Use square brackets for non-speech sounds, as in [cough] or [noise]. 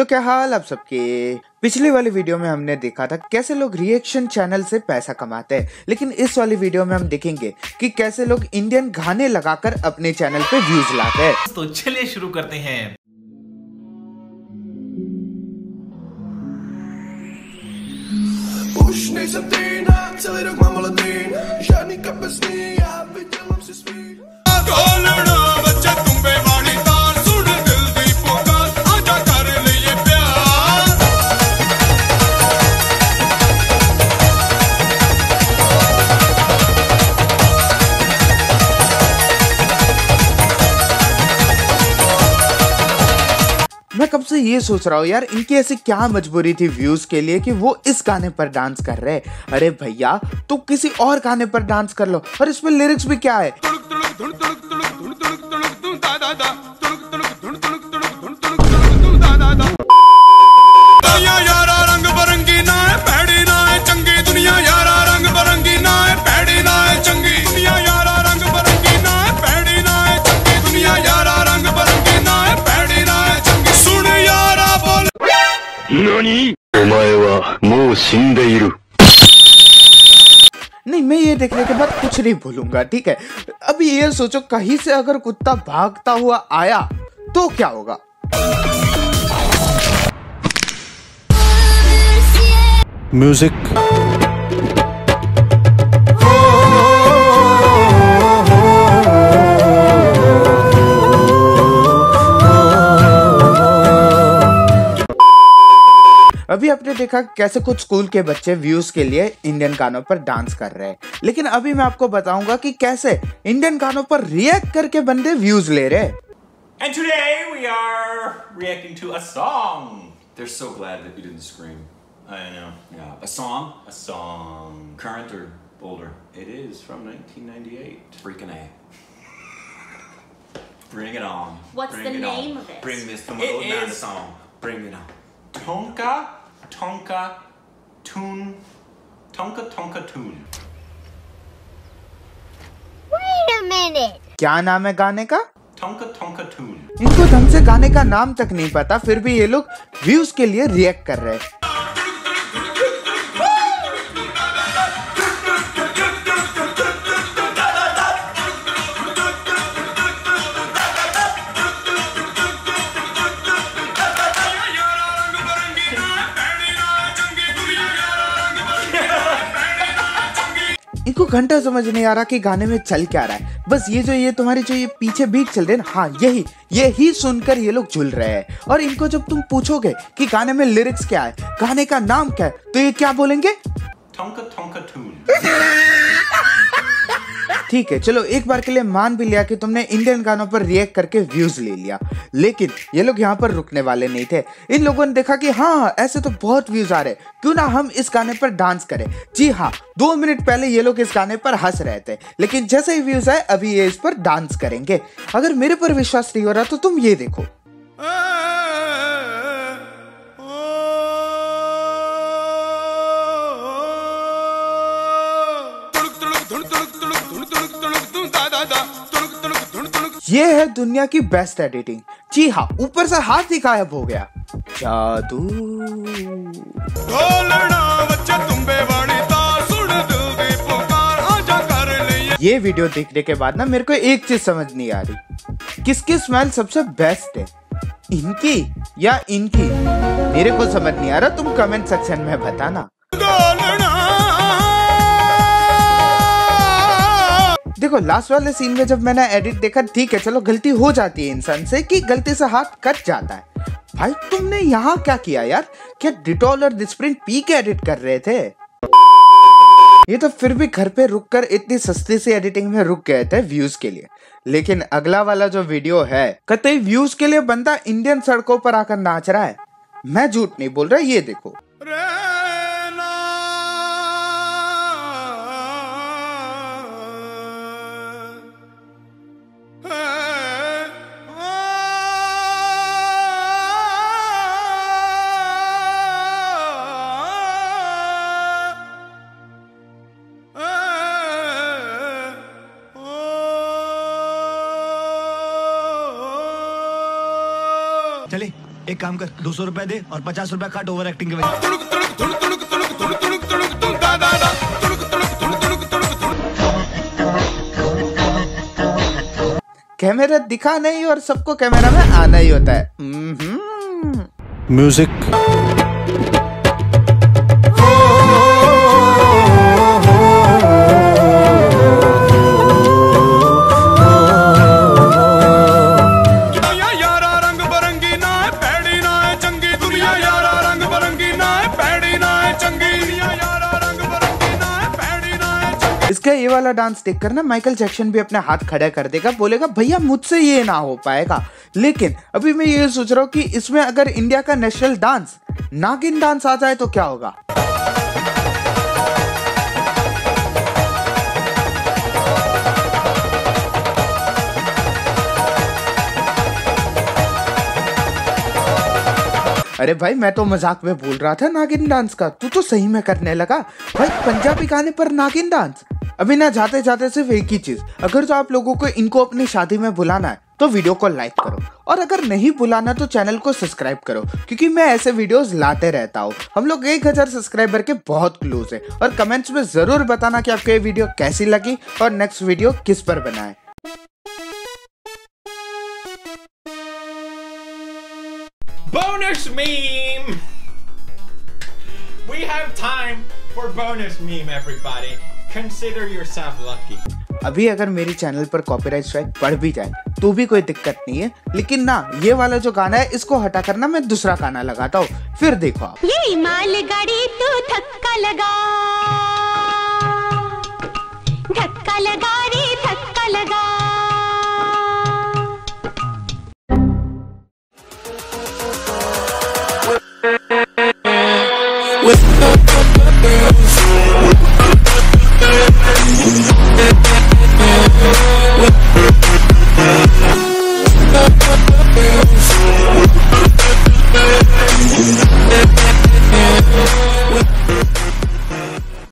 तो क्या हाल आप सबके? पिछली वाली वीडियो में हमने देखा था कैसे लोग रिएक्शन चैनल से पैसा कमाते हैं। लेकिन इस वाली वीडियो में हम देखेंगे कि कैसे लोग इंडियन गाने लगाकर अपने चैनल पे व्यूज़ लाते हैं। तो चलिए शुरू करते हैं। मैं कब से ये सोच रहा हूँ यार, इनकी ऐसी क्या मजबूरी थी व्यूज़ के लिए कि वो इस गाने पर डांस कर रहे अरे भैया तो किसी और गाने पर डांस कर लो। और इसमें लिरिक्स भी क्या है? नहीं नहीं मैं ये देखने के बाद कुछ नहीं भूलूँगा ठीक है अभी ये सोचो कहीं से अगर कुत्ता भागता हुआ आया तो क्या होगा म्यूज़िक आपने देखा कैसे कुछ स्कूल के बच्चे व्यूज़ के लिए इंडियन गानों पर डांस कर रहे हैं लेकिन अभी मैं आपको बताऊँगा कि कैसे इंडियन गानों पर रिएक्ट करके बंदे व्यूज़ ले रहे And today we are reacting to a song. They're so glad that you didn't scream. I know. Yeah, a song, A song. current or older? It is from 1998. Freaking A. Bring it on. What's Bring the name on. of it? Bring this from It old man song. Bring it on. Tonka, Tonka, Toon, Tonka, Tonka, Toon. Wait a minute. क्या नाम है गाने का Tonka, Tonka, Toon. इनको ढंग से गाने का नाम तक नहीं पता फिर भी ये लोग व्यूज़ के लिए रिएक्ट कर रहे हैं इनको घंटा समझ नहीं आ रहा कि गाने में चल क्या रहा है। बस ये जो ये तुम्हारी जो ये पीछे बीट चल रहे हैं ना हाँ यही यही सुनकर ये लोग झुल रहे हैं। और इनको जब तुम पूछोगे कि गाने में लिरिक्स क्या है गाने का नाम क्या है तो ये क्या बोलेंगे? Tonka, Toon. [laughs] ठीक है, चलो एक बार के लिए मान भी लिया कि तुमने इंडियन गानों पर रिएक्ट करके व्यूज़ ले लिया। लेकिन ये लोग यहाँ पर रुकने वाले नहीं थे। इन लोगों ने देखा कि हाँ ऐसे तो बहुत व्यूज़ आ रहे क्यों ना हम इस गाने पर डांस करें? जी हाँ दो मिनट पहले ये लोग इस गाने पर हंस रहे थे। लेकिन जैसे ही व्यूज़ आए, अभी ये इस पर डांस करेंगे। अगर मेरे पर विश्वास नहीं हो रहा तो तुम ये देखो। ये है दुनिया की बेस्ट एडिटिंग जी हाँ ऊपर से हाथ ही गायब हो गया। जादू। ये वीडियो देखने के बाद ना मेरे को एक चीज़ समझ नहीं आ रही। किसकी स्मेल सबसे बेस्ट है? इनकी या इनकी? मेरे को समझ नहीं आ रहा, तुम कमेंट सेक्शन में बताना। देखो लास्ट वाले सीन में जब मैंने एडिट देखा, ठीक है, चलो, गलती हो जाती है इंसान से कि गलती से हाथ कट जाता है। भाई, तुमने यहाँ क्या किया यार? क्या डिटॉल और डिस्प्रिंट पी के एडिट कर रहे थे? ये तो फिर भी घर पे रुक कर इतनी सस्ती सी एडिटिंग में रुक गए थे व्यूज़ के लिए। लेकिन अगला वाला जो वीडियो है, कतई व्यूज़ के लिए बंदा इंडियन सड़कों पर आकर नाच रहा है? मैं झूठ नहीं बोल रहा, ये देखो। चले एक काम कर दो सौ रुपए दे और पचास रुपए काट ओवर एक्टिंग के वजह कैमरा दिखा नहीं और सबको कैमरा में आना ही होता है म्यूज़िक इसका ये वाला डांस देखकर ना माइकल जैक्सन भी अपने हाथ खड़ा कर देगा, बोलेगा, भैया, मुझसे ये ना हो पाएगा। लेकिन अभी मैं ये सोच रहा हूँ कि इसमें अगर इंडिया का नेशनल डांस नागिन डांस आ जाए तो क्या होगा? अरे भाई, मैं तो मज़ाक में बोल रहा था नागिन डांस का। तू तो सही में करने लगा। भाई, पंजाबी गाने पर नागिन डांस अभी ना जाते जाते सिर्फ़ एक ही चीज़ अगर तो आप लोगों को इनको अपनी शादी में बुलाना है तो वीडियो को लाइक करो और अगर नहीं बुलाना तो चैनल को सब्सक्राइब करो क्योंकि मैं ऐसे वीडियोस लाते रहता हूँ हम लोग एक हज़ार सब्सक्राइबर के बहुत क्लोज है और कमेंट्स में ज़रूर बताना कि आपको ये वीडियो कैसी लगी और नेक्स्ट वीडियो किस पर बनाए! We have time for bonus meme, everybody. Consider yourself lucky. अभी अगर मेरी चैनल पर कॉपीराइट स्ट्राइक पड़ भी जाए तो भी कोई दिक्कत नहीं है। लेकिन ना ये वाला जो गाना है इसको हटा करना मैं दूसरा गाना लगाता हूँ। फिर देखो आप। ये माल गाड़ी तो धक्का लगा। धक्का लगा Thank